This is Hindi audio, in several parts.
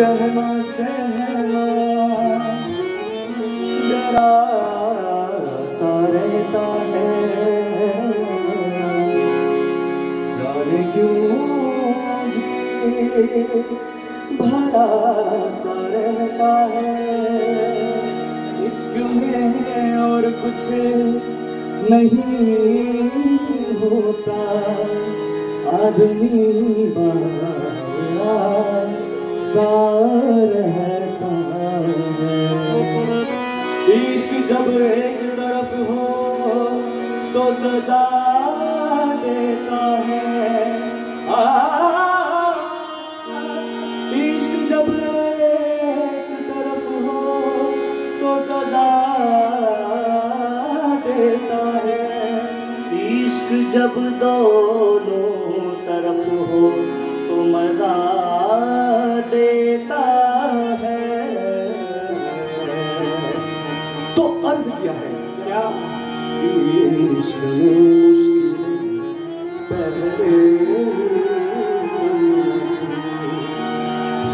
सहमा सहमा डरा सा रहता है जाने क्यों जी भरा सा रहता है इश्क में और कुछ नहीं होता आदमी बारा सा रहता है। इश्क जब एक तरफ़ हो तो सजा देता है। आ, इश्क जब एक तरफ़ हो तो सजा देता है। इश्क जब दोनों देता है। तो अर्ज़ किया है। क्या?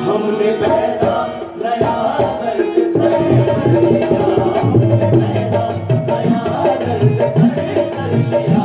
हमने पैदा नया दर्द लिया हमने पैदा नया दर्द सर कर लिया